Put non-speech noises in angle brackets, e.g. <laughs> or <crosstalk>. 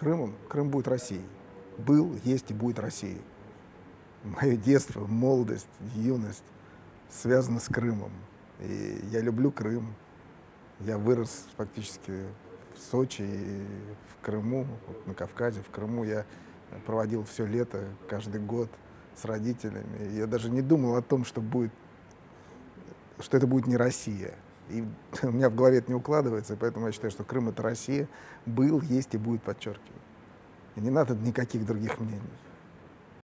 Крымом, Крым будет Россией. Был, есть и будет Россией. Мое детство, молодость, юность связаны с Крымом. И я люблю Крым. Я вырос фактически в Сочи и в Крыму, вот на Кавказе, в Крыму. Я проводил все лето, каждый год с родителями. Я даже не думал о том, что будет, что это будет не Россия. И <laughs> у меня в голове это не укладывается, поэтому я считаю, что Крым это Россия, был, есть и будет, подчеркиваю. И не надо никаких других мнений.